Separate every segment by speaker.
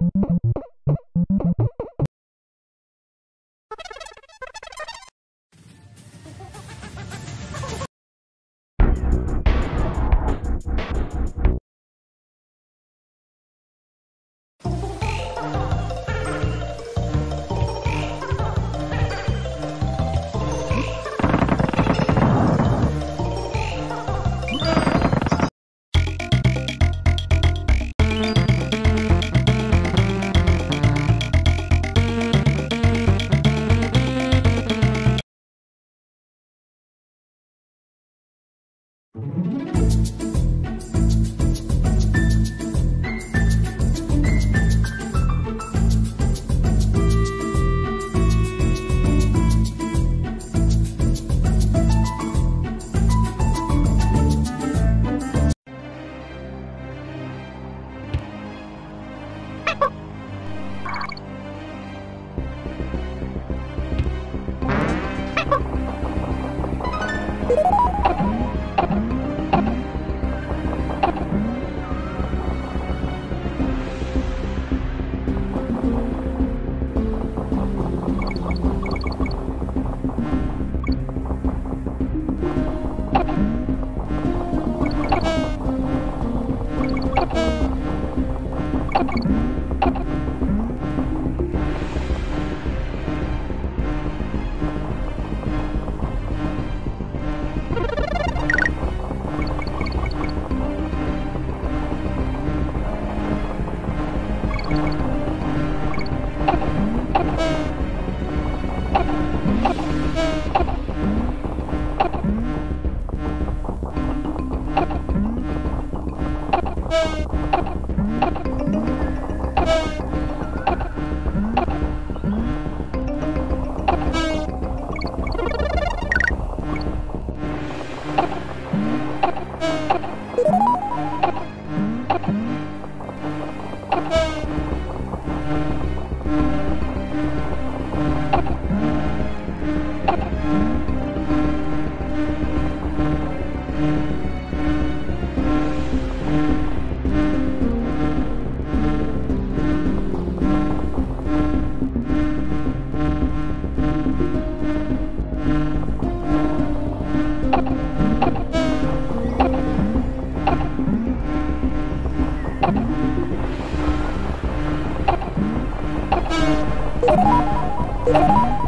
Speaker 1: Thank you. Thank you.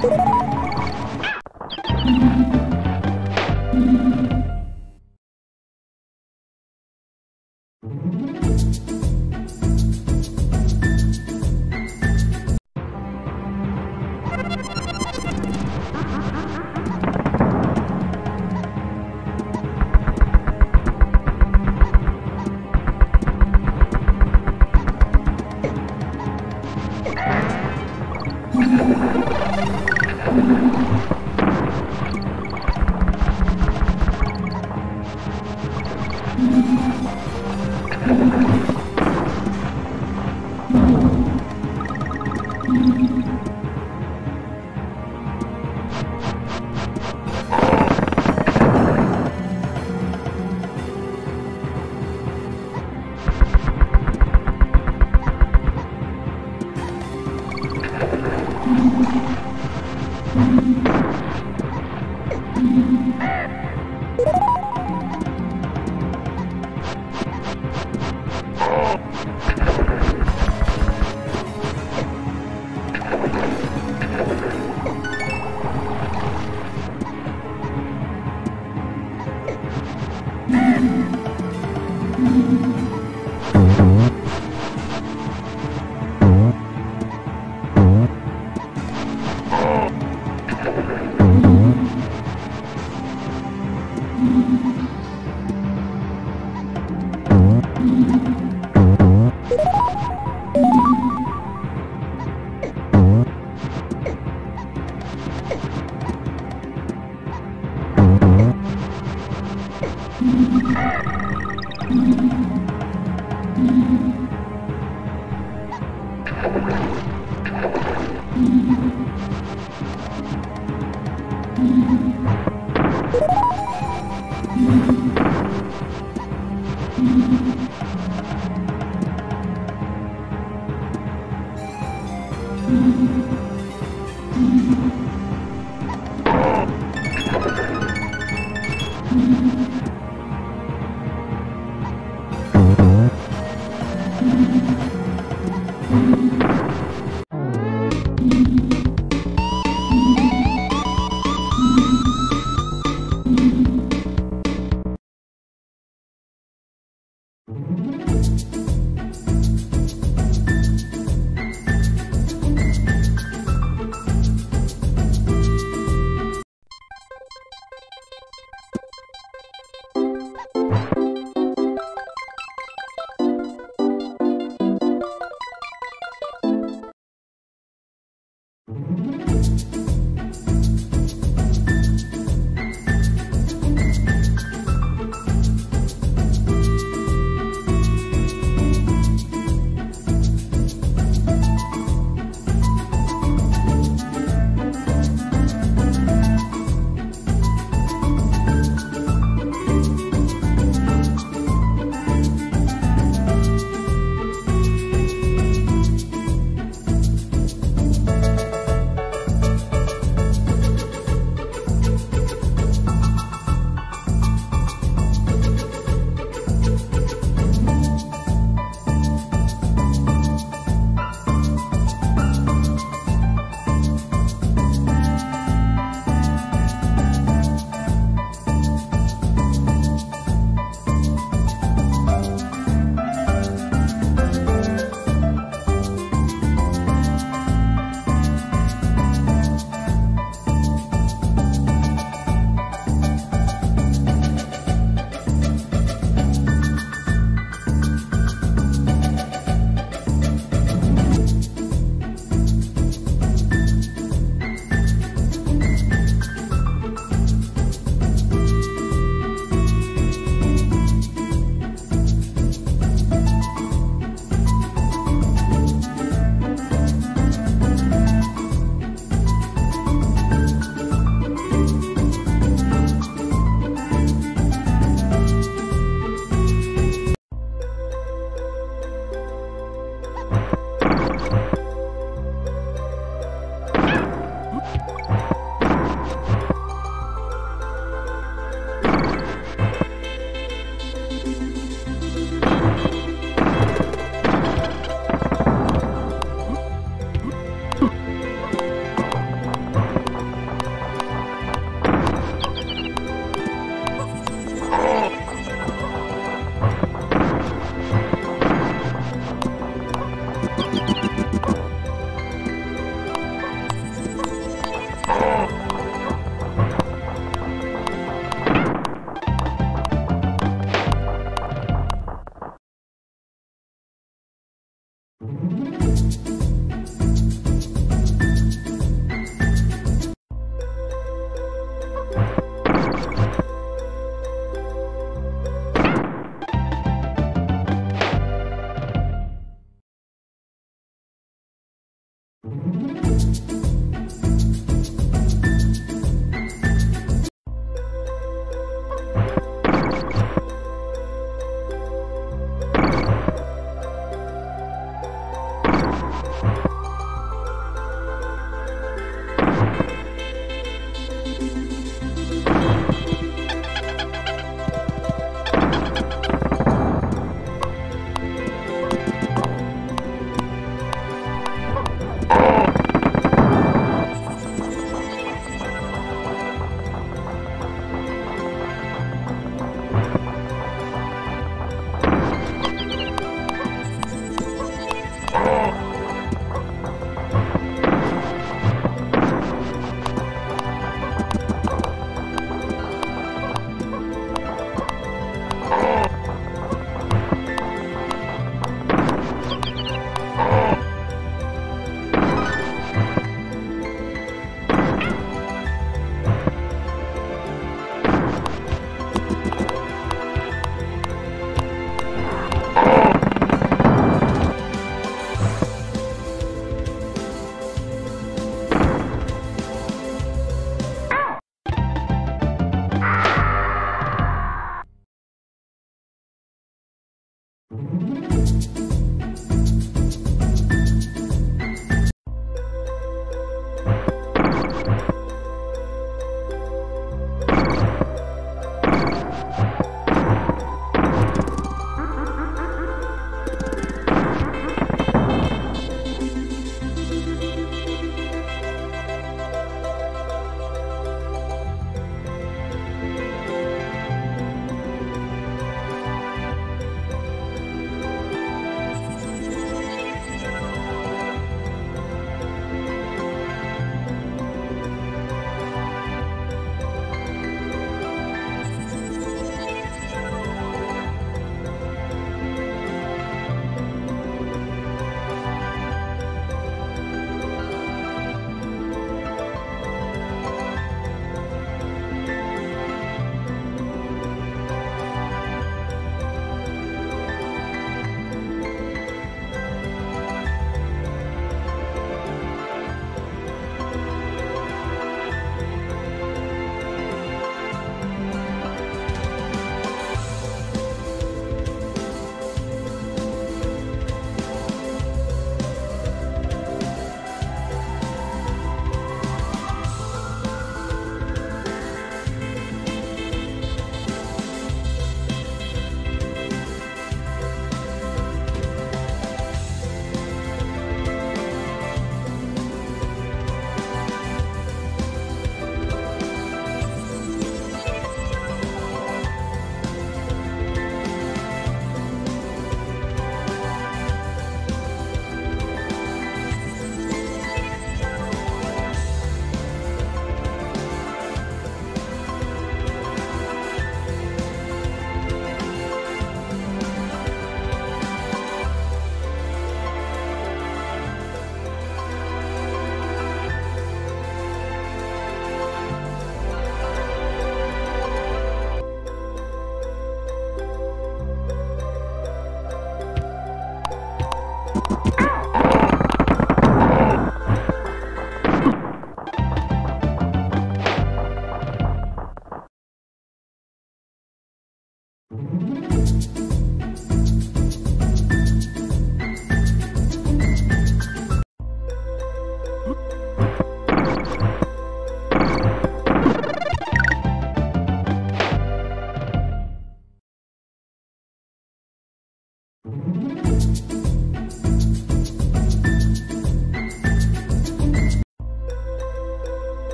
Speaker 1: Thank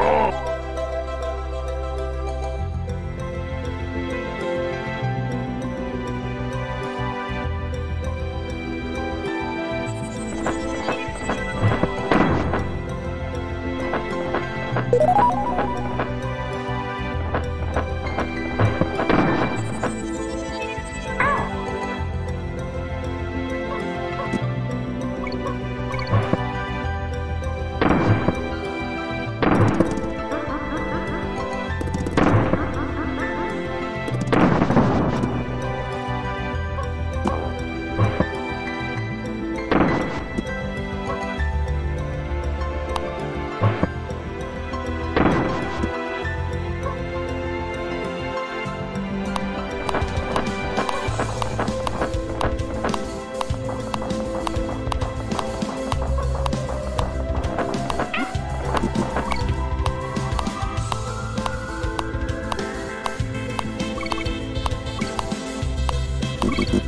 Speaker 1: Oh! Thank you.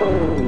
Speaker 1: Boom.